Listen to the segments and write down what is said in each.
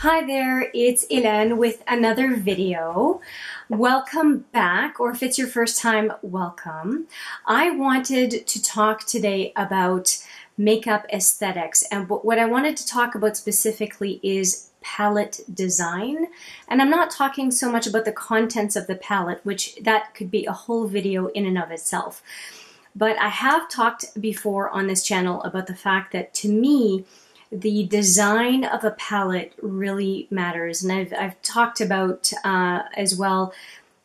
Hi there, it's Hélène with another video. Welcome back, or if it's your first time, welcome. I wanted to talk today about makeup aesthetics, and what I wanted to talk about specifically is palette design. And I'm not talking so much about the contents of the palette, which that could be a whole video in and of itself. But I have talked before on this channel about the fact that to me, the design of a palette really matters. And I've, I've talked about uh, as well,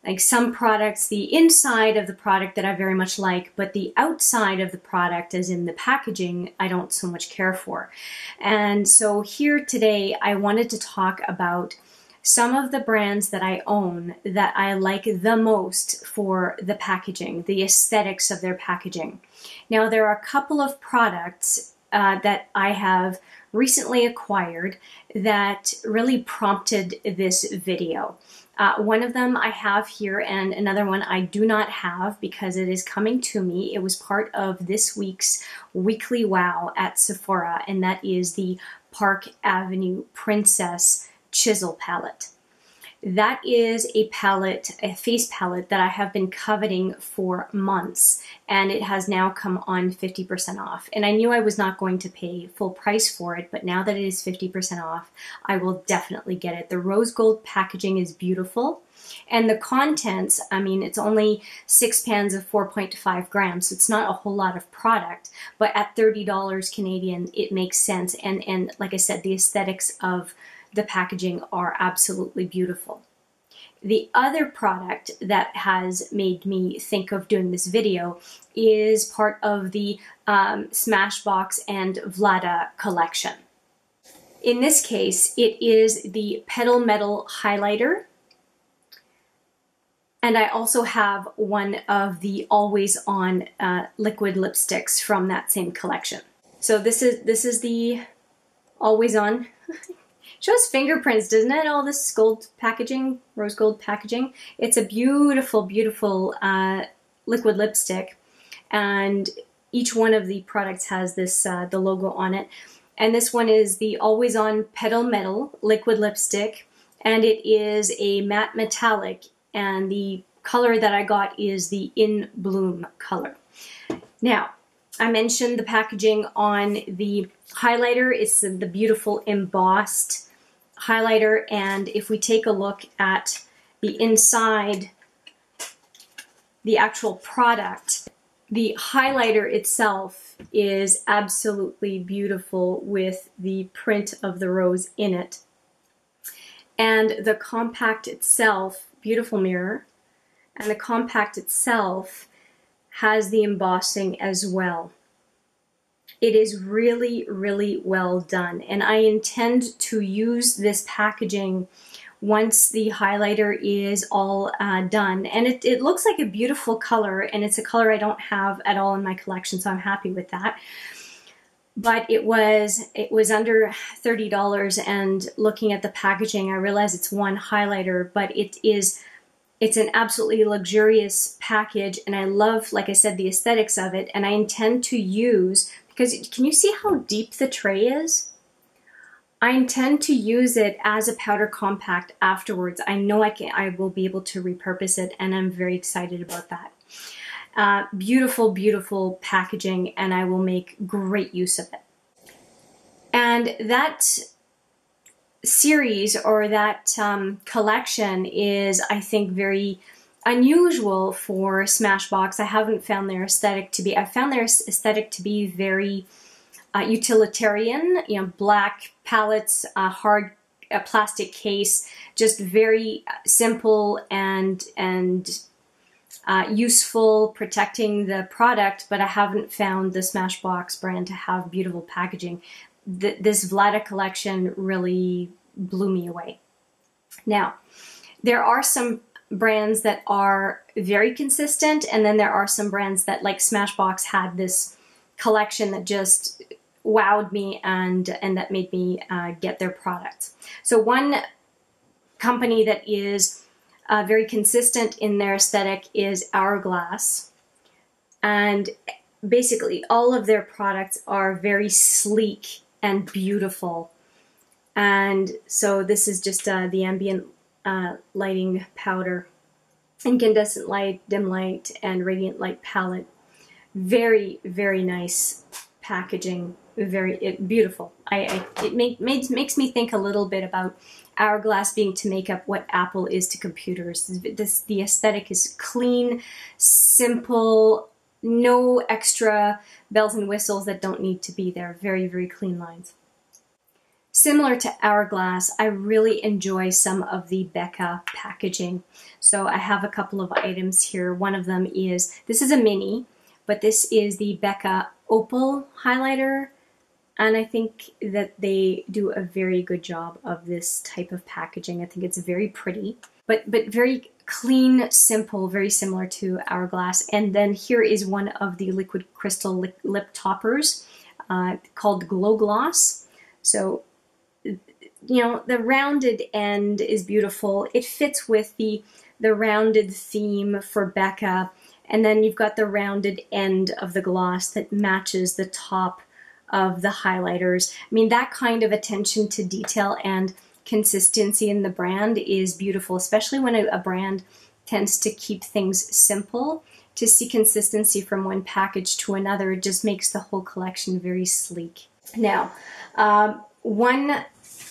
like some products, the inside of the product that I very much like, but the outside of the product, as in the packaging, I don't so much care for. And so here today, I wanted to talk about some of the brands that I own that I like the most for the packaging, the aesthetics of their packaging. Now, there are a couple of products uh, that I have recently acquired that really prompted this video. Uh, one of them I have here and another one I do not have because it is coming to me. It was part of this week's weekly wow at Sephora and that is the Park Avenue Princess Chisel Palette. That is a palette, a face palette that I have been coveting for months and it has now come on 50% off. And I knew I was not going to pay full price for it, but now that it is 50% off, I will definitely get it. The rose gold packaging is beautiful. And the contents, I mean, it's only six pans of 4.5 grams, so it's not a whole lot of product, but at $30 Canadian, it makes sense. And, and like I said, the aesthetics of the packaging are absolutely beautiful. The other product that has made me think of doing this video is part of the um, Smashbox and Vlada collection. In this case, it is the Petal Metal Highlighter. And I also have one of the Always On uh, liquid lipsticks from that same collection. So this is this is the Always On shows fingerprints, doesn't it? All this gold packaging, rose gold packaging. It's a beautiful, beautiful uh, liquid lipstick. And each one of the products has this, uh, the logo on it. And this one is the Always On Petal Metal liquid lipstick. And it is a matte metallic. And the color that I got is the In Bloom color. Now, I mentioned the packaging on the highlighter. It's the beautiful embossed highlighter and if we take a look at the inside, the actual product, the highlighter itself is absolutely beautiful with the print of the rose in it. And the compact itself, beautiful mirror, and the compact itself has the embossing as well. It is really, really well done. And I intend to use this packaging once the highlighter is all uh, done. And it, it looks like a beautiful color, and it's a color I don't have at all in my collection, so I'm happy with that. But it was it was under $30, and looking at the packaging, I realize it's one highlighter, but it is it's an absolutely luxurious package, and I love, like I said, the aesthetics of it, and I intend to use because can you see how deep the tray is? I intend to use it as a powder compact afterwards. I know I can, I will be able to repurpose it and I'm very excited about that. Uh, beautiful, beautiful packaging and I will make great use of it. And that series or that um, collection is, I think, very unusual for Smashbox. I haven't found their aesthetic to be, I found their aesthetic to be very uh, utilitarian, you know, black palettes, uh, hard uh, plastic case, just very simple and, and uh, useful protecting the product, but I haven't found the Smashbox brand to have beautiful packaging. Th this Vlada collection really blew me away. Now, there are some brands that are very consistent, and then there are some brands that, like Smashbox, had this collection that just wowed me and and that made me uh, get their products. So one company that is uh, very consistent in their aesthetic is Hourglass, and basically all of their products are very sleek and beautiful. And so this is just uh, the ambient uh, lighting powder, incandescent light, dim light, and radiant light palette. Very, very nice packaging. Very it, beautiful. I, I it make, makes makes me think a little bit about Hourglass being to make up what Apple is to computers. This, the aesthetic is clean, simple, no extra bells and whistles that don't need to be there. Very, very clean lines. Similar to Hourglass, I really enjoy some of the Becca packaging. So I have a couple of items here. One of them is, this is a mini, but this is the Becca Opal highlighter. And I think that they do a very good job of this type of packaging. I think it's very pretty, but, but very clean, simple, very similar to Hourglass. And then here is one of the liquid crystal lip, lip toppers uh, called Glow Gloss. So, you know, the rounded end is beautiful. It fits with the, the rounded theme for Becca. And then you've got the rounded end of the gloss that matches the top of the highlighters. I mean, that kind of attention to detail and consistency in the brand is beautiful, especially when a, a brand tends to keep things simple. To see consistency from one package to another, it just makes the whole collection very sleek. Now, um, one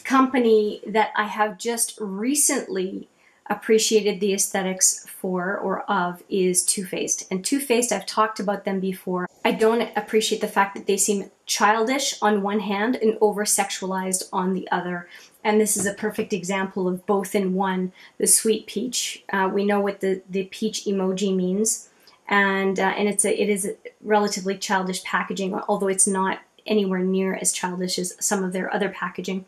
company that I have just recently appreciated the aesthetics for or of is Too Faced. And Too Faced, I've talked about them before. I don't appreciate the fact that they seem childish on one hand and over sexualized on the other. And this is a perfect example of both in one. The sweet peach. Uh, we know what the, the peach emoji means. And, uh, and it's a, it is relatively childish packaging, although it's not anywhere near as childish as some of their other packaging.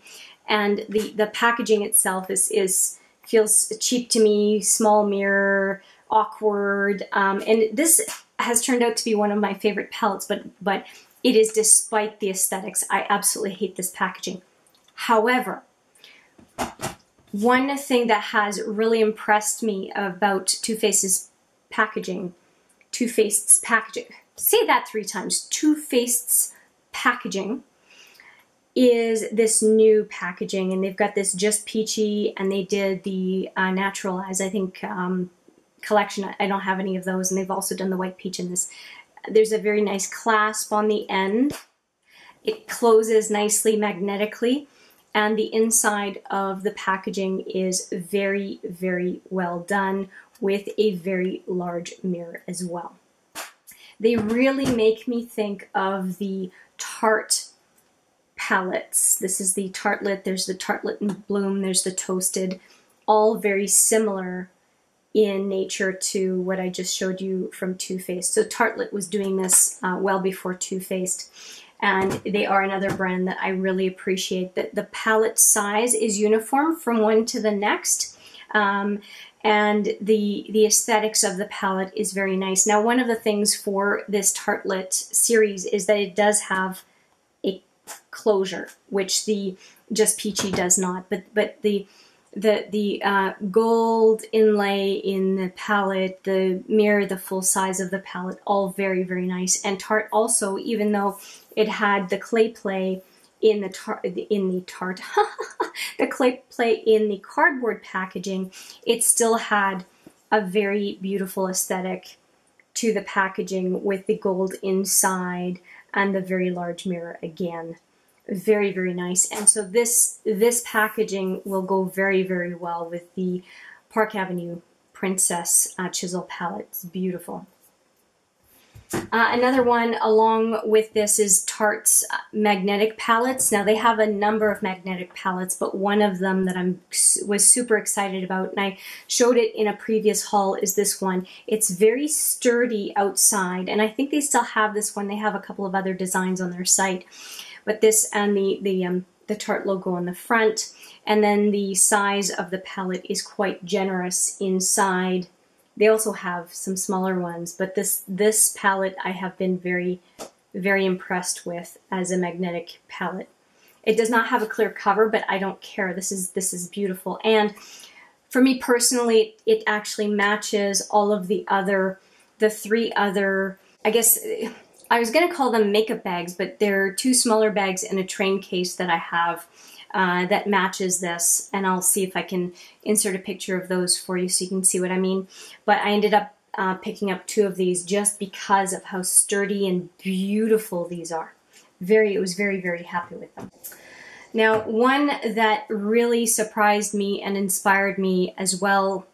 And the, the packaging itself is, is feels cheap to me, small mirror, awkward. Um, and this has turned out to be one of my favorite palettes, but, but it is despite the aesthetics. I absolutely hate this packaging. However, one thing that has really impressed me about Too Faced's packaging, Too Faced's packaging, say that three times, Too Faced's packaging is this new packaging and they've got this just peachy and they did the uh, naturalize I think um, collection. I don't have any of those and they've also done the white peach in this. There's a very nice clasp on the end. It closes nicely magnetically and the inside of the packaging is very very well done with a very large mirror as well. They really make me think of the Tarte palettes. This is the tartlet, there's the tartlet in Bloom, there's the Toasted, all very similar in nature to what I just showed you from Too Faced. So Tartlet was doing this uh, well before Too Faced. And they are another brand that I really appreciate. That the palette size is uniform from one to the next. Um, and the the aesthetics of the palette is very nice. Now, one of the things for this Tartlet series is that it does have closure, which the just peachy does not. But but the the the uh, gold inlay in the palette, the mirror, the full size of the palette, all very very nice. And Tarte also, even though it had the clay play in the tar in the tart the clay play in the cardboard packaging, it still had a very beautiful aesthetic to the packaging with the gold inside and the very large mirror again. Very very nice. And so this this packaging will go very very well with the Park Avenue Princess uh, chisel palette. It's beautiful uh, another one along with this is Tarte's magnetic palettes. Now they have a number of magnetic palettes, but one of them that I was super excited about, and I showed it in a previous haul, is this one. It's very sturdy outside, and I think they still have this one. They have a couple of other designs on their site. But this and the, the, um, the Tarte logo on the front. And then the size of the palette is quite generous inside. They also have some smaller ones, but this, this palette I have been very, very impressed with as a magnetic palette. It does not have a clear cover, but I don't care. This is, this is beautiful. And for me personally, it actually matches all of the other, the three other, I guess I was going to call them makeup bags, but they're two smaller bags in a train case that I have uh, that matches this. And I'll see if I can insert a picture of those for you so you can see what I mean. But I ended up uh, picking up two of these just because of how sturdy and beautiful these are. Very, it was very, very happy with them. Now, one that really surprised me and inspired me as well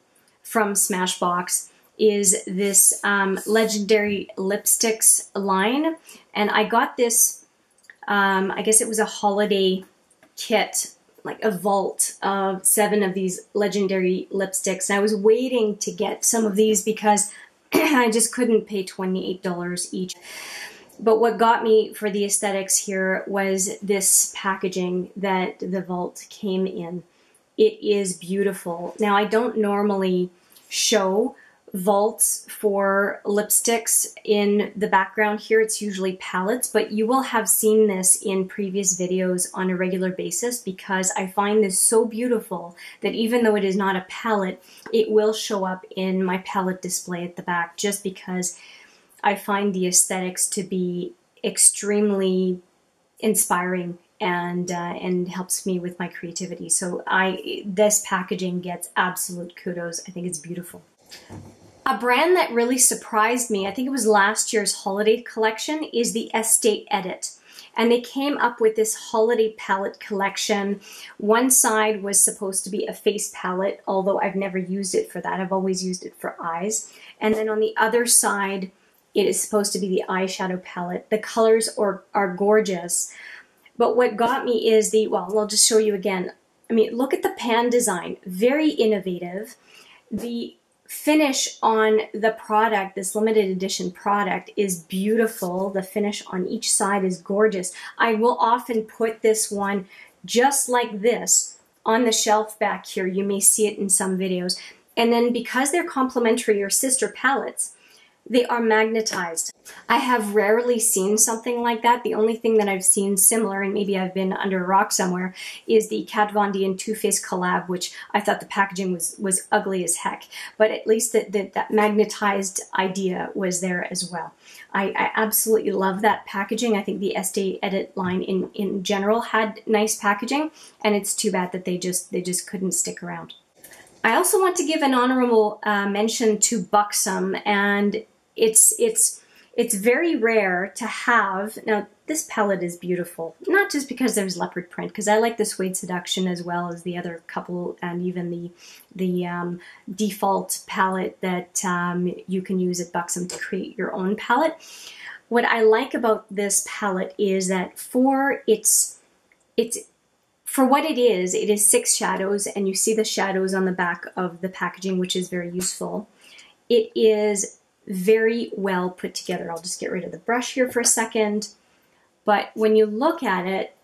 from Smashbox is this um, Legendary Lipsticks line. And I got this, um, I guess it was a holiday kit, like a vault of seven of these Legendary lipsticks. And I was waiting to get some of these because I just couldn't pay $28 each. But what got me for the aesthetics here was this packaging that the vault came in. It is beautiful. Now, I don't normally show vaults for lipsticks in the background here. It's usually palettes, but you will have seen this in previous videos on a regular basis because I find this so beautiful that even though it is not a palette, it will show up in my palette display at the back just because I find the aesthetics to be extremely inspiring and uh, and helps me with my creativity. So I this packaging gets absolute kudos. I think it's beautiful. A brand that really surprised me, I think it was last year's holiday collection, is the Estée Edit. And they came up with this holiday palette collection. One side was supposed to be a face palette, although I've never used it for that. I've always used it for eyes. And then on the other side, it is supposed to be the eyeshadow palette. The colors are, are gorgeous. But what got me is the, well, I'll just show you again. I mean, look at the pan design, very innovative. The finish on the product, this limited edition product, is beautiful. The finish on each side is gorgeous. I will often put this one just like this on the shelf back here. You may see it in some videos. And then because they're complementary or sister palettes, they are magnetized. I have rarely seen something like that. The only thing that I've seen similar, and maybe I've been under a rock somewhere, is the Kat Von D and Too Faced collab, which I thought the packaging was was ugly as heck. But at least that that magnetized idea was there as well. I, I, absolutely love that packaging. I think the Estée Edit line in in general had nice packaging, and it's too bad that they just they just couldn't stick around. I also want to give an honorable uh, mention to Buxom, and it's it's it's very rare to have now this palette is beautiful not just because there's leopard print because i like the suede seduction as well as the other couple and even the the um, default palette that um, you can use at buxom to create your own palette. What i like about this palette is that for its its for what it is it is six shadows and you see the shadows on the back of the packaging which is very useful it is very well put together. I'll just get rid of the brush here for a second. But when you look at it,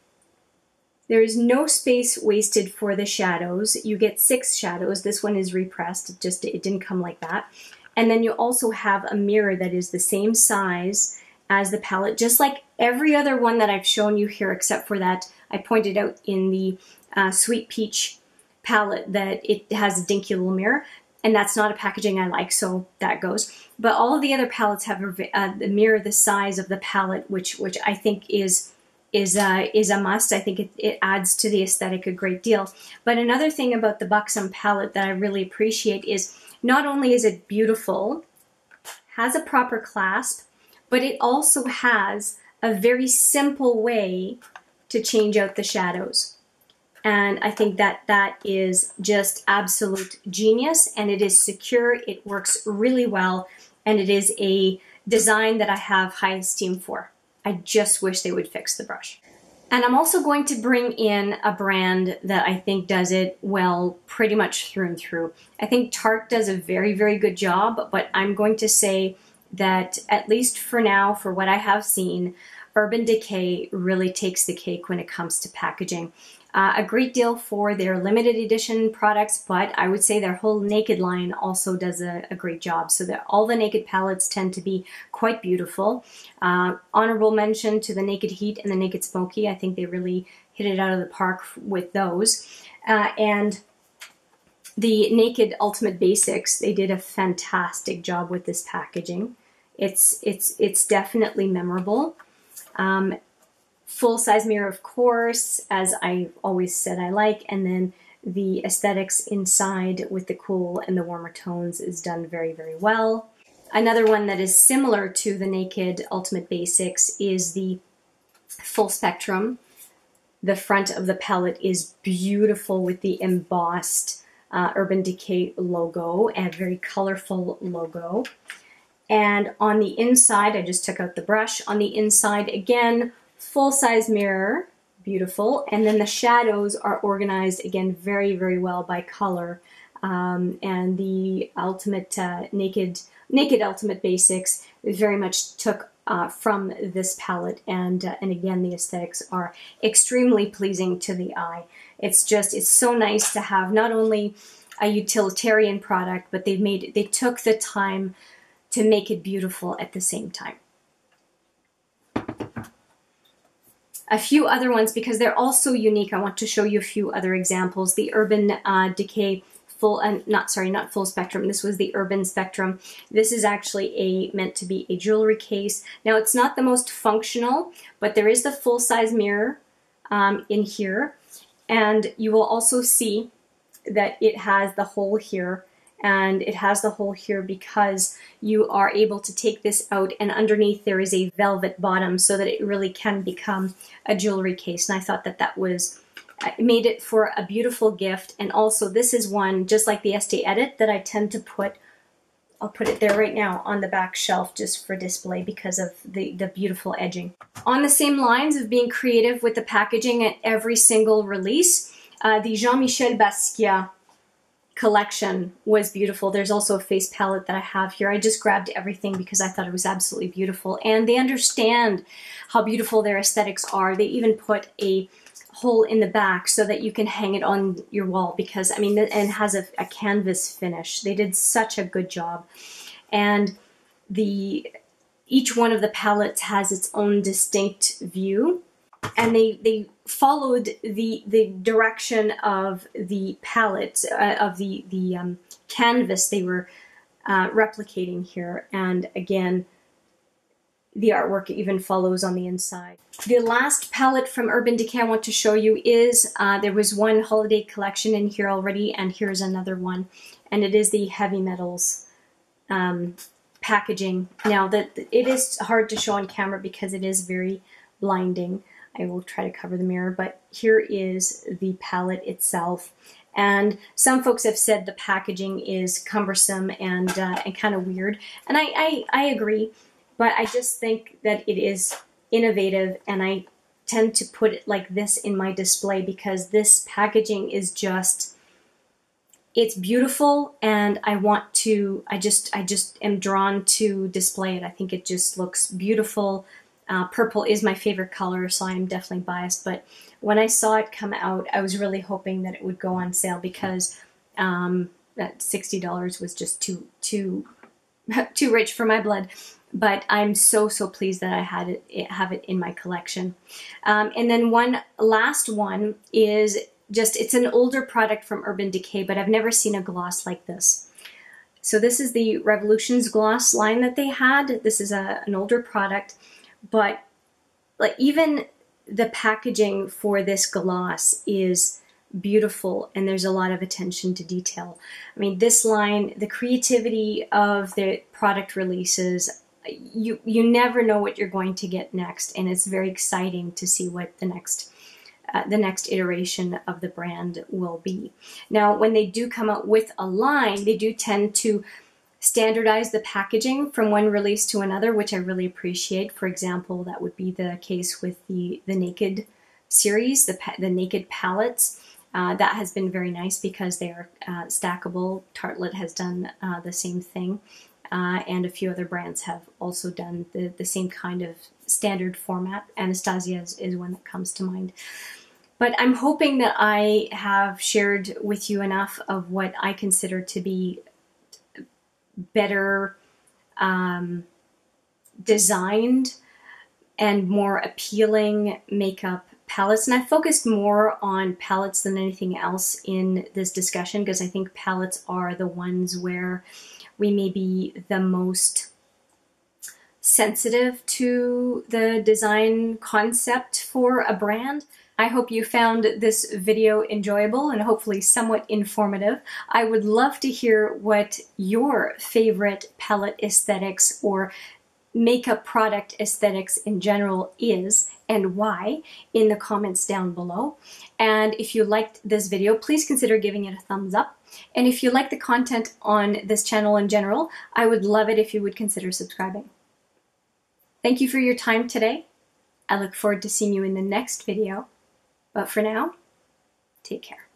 there is no space wasted for the shadows. You get six shadows. This one is repressed. It just it didn't come like that. And then you also have a mirror that is the same size as the palette, just like every other one that I've shown you here, except for that I pointed out in the uh, Sweet Peach palette that it has a dinky little mirror and that's not a packaging I like, so that goes. But all of the other palettes have a, uh, mirror the size of the palette, which which I think is is uh, is a must. I think it, it adds to the aesthetic a great deal. But another thing about the Buxom palette that I really appreciate is not only is it beautiful, has a proper clasp, but it also has a very simple way to change out the shadows. And I think that that is just absolute genius and it is secure. It works really well and it is a design that I have high esteem for. I just wish they would fix the brush. And I'm also going to bring in a brand that I think does it well pretty much through and through. I think Tarte does a very, very good job, but I'm going to say that at least for now, for what I have seen, Urban Decay really takes the cake when it comes to packaging. Uh, a great deal for their limited edition products, but I would say their whole Naked line also does a, a great job. So that all the Naked palettes tend to be quite beautiful. Uh, honorable mention to the Naked Heat and the Naked Smoky. I think they really hit it out of the park with those. Uh, and the Naked Ultimate Basics, they did a fantastic job with this packaging. It's it's it's definitely memorable. Um, full size mirror, of course, as I always said I like, and then the aesthetics inside with the cool and the warmer tones is done very very well. Another one that is similar to the Naked Ultimate Basics is the full spectrum. The front of the palette is beautiful with the embossed uh, Urban Decay logo and very colorful logo. And on the inside, I just took out the brush. On the inside, again, full-size mirror, beautiful. And then the shadows are organized, again, very, very well by color. Um, and the Ultimate uh, Naked, Naked Ultimate Basics very much took uh, from this palette. And, uh, and again, the aesthetics are extremely pleasing to the eye. It's just, it's so nice to have not only a utilitarian product, but they made, they took the time to make it beautiful at the same time. A few other ones, because they're all so unique, I want to show you a few other examples. The Urban uh, Decay full and uh, not sorry not full spectrum. This was the urban spectrum. This is actually a meant to be a jewelry case. Now it's not the most functional but there is the full size mirror um, in here. And you will also see that it has the hole here and it has the hole here because you are able to take this out and underneath there is a velvet bottom so that it really can become a jewelry case and I thought that that was I made it for a beautiful gift and also this is one just like the Estee Edit that I tend to put I'll put it there right now on the back shelf just for display because of the, the beautiful edging. On the same lines of being creative with the packaging at every single release, uh, the Jean-Michel Basquiat collection was beautiful. There's also a face palette that I have here. I just grabbed everything because I thought it was absolutely beautiful. And they understand how beautiful their aesthetics are. They even put a hole in the back so that you can hang it on your wall because, I mean, and has a, a canvas finish. They did such a good job. And the each one of the palettes has its own distinct view and they they followed the the direction of the palette uh, of the the um, canvas they were uh, replicating here and again the artwork even follows on the inside. The last palette from Urban Decay I want to show you is, uh, there was one holiday collection in here already, and here's another one. And it is the Heavy Metals um, packaging. Now, that it is hard to show on camera because it is very blinding. I will try to cover the mirror, but here is the palette itself. And some folks have said the packaging is cumbersome and uh, and kind of weird, and I, I, I agree, but I just think that it is innovative, and I tend to put it like this in my display because this packaging is just it's beautiful and I want to I just I just am drawn to display it. I think it just looks beautiful. Uh, purple is my favorite color, so I'm definitely biased. But when I saw it come out, I was really hoping that it would go on sale because um, that sixty dollars was just too too too rich for my blood. But I'm so so pleased that I had it, it have it in my collection. Um, and then one last one is just it's an older product from Urban Decay, but I've never seen a gloss like this. So this is the Revolutions gloss line that they had. This is a, an older product but like even the packaging for this gloss is beautiful and there's a lot of attention to detail. I mean, this line, the creativity of the product releases, you you never know what you're going to get next, and it's very exciting to see what the next uh, the next iteration of the brand will be. Now, when they do come out with a line, they do tend to standardize the packaging from one release to another, which I really appreciate. For example, that would be the case with the, the Naked series, the, the Naked palettes. Uh, that has been very nice because they are uh, stackable. Tartlet has done uh, the same thing, uh, and a few other brands have also done the, the same kind of standard format. Anastasia is, is one that comes to mind. But I'm hoping that I have shared with you enough of what I consider to be better um, designed and more appealing makeup palettes. And I focused more on palettes than anything else in this discussion because I think palettes are the ones where we may be the most sensitive to the design concept for a brand. I hope you found this video enjoyable and hopefully somewhat informative. I would love to hear what your favorite palette aesthetics or makeup product aesthetics in general is and why in the comments down below. And if you liked this video, please consider giving it a thumbs up. And if you like the content on this channel in general, I would love it if you would consider subscribing. Thank you for your time today. I look forward to seeing you in the next video. But for now, take care.